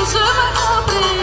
Sözüme kabul